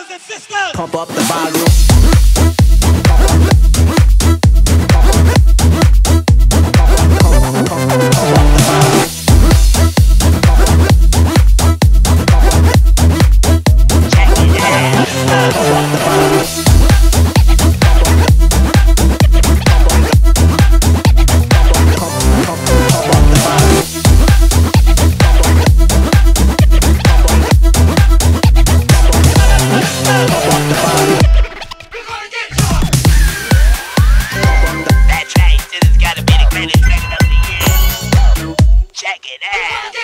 brothers and sisters. Pump up the volume. it out.